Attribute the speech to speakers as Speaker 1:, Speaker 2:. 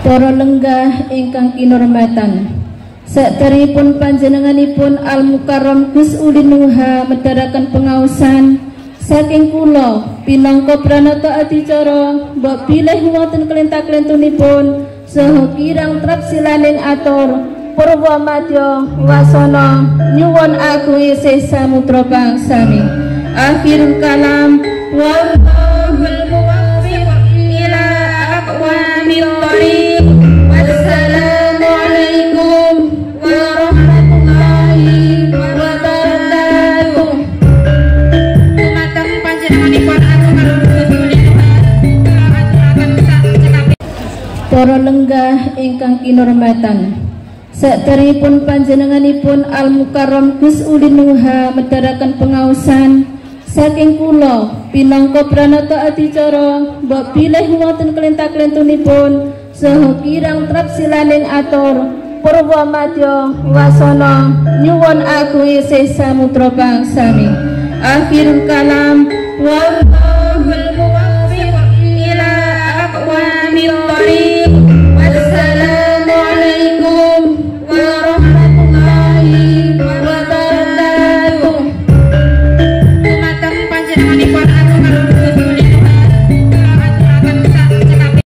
Speaker 1: Para lenggah ingkang kinurmatan Sateripun panjenenganipun Al Mukarram Gus Ulin Nuha medharaken pengaosan saking kula pinangka pranata adicara mbok bilih wonten kelintak-kelintunipun saha kirang trep silaning atur. Purwa madya wasana nyuwun aku isih samutra bangsami akhirul kalam wallahul Para lenggah ingkang kinurmatan. Saderipun panjenenganipun Al Mukarram Gus Ulin Nuha medharaken pengaosan saking kula pinangka pranata adicara mbok bilih wonten kelintak-kelintunipun saha kirang trep silaning atur. Purwa madya wasana nyuwun aku isih samutra bangsami. Akhirul kalam wallahul